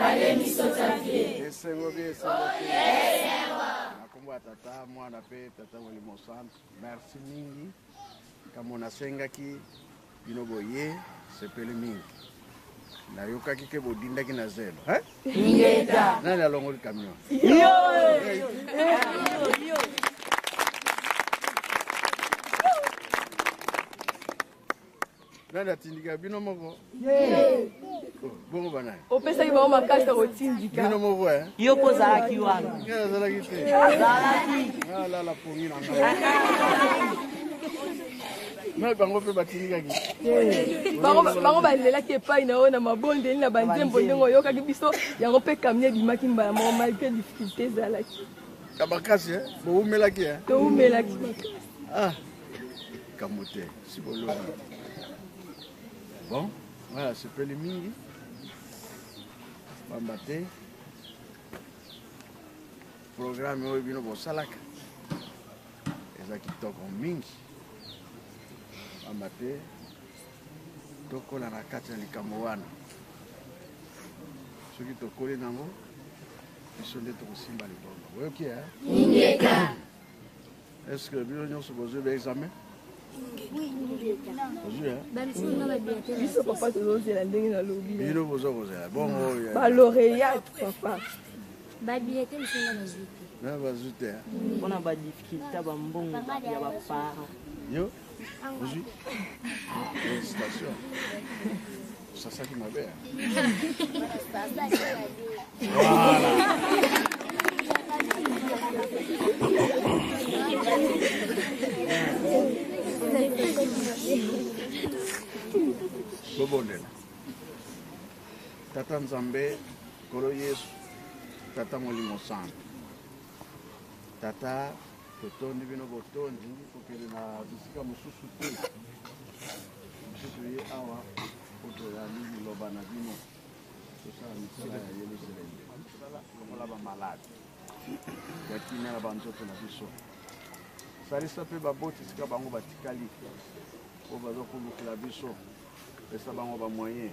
Allez miso Xavier. Esengo bi esengo. Esengo. Nakombo ya tata mwana pe tata Molimo Santu. Merci mingi. Kamo nasengaki bino boye sepeli mingi. nayokaki ke bodindaki na zelo ingeta nani alongoli camion yo nani atindika bino moko bongo banani opesaki bango makasi ya kotindika bino moko e yo mpo ozalaki wana azalaki te azalaki alala pongi na ngai me bango mpe batindikaki bango balelaki epai na yo na mabondeli na banzembo ndenge oyokaki biso yango mpe kamio ebimaki mbala moko malgre difficulté ezalaki ya makasi bowumelaki towumelaki makasi likambo te sikolona bon ngai nasepeli mingi pamba te programe oyo bino bosalaka eza kitoko mingi pamba te tokola na kati ya likambo wana soki tokoli nango biso nde tokosimba libongo oyoki ingeta Est-ce que bino nyonso bozwi ba examen? biso papa tozozela ndenge nalobi bino boza kozela bongo baloreat papa babilete biso nga bazwi te na bazwi te mpona badifficulté bambongo ya baparent yo ozwi station osasaki mabe tobondela tata nzambe kolo yesu tata molimo santo tata Totondi bino botondi kokende na bisika mosusu te. Biso toye awa mpo toyambi liloba na bino tosala misala ya Yelusalemi lokola bamaladi ya kimia na banzoto na biso. Salisa mpe baboti sika bango batikali oyo baza kolukela biso, pesa bango bamoyen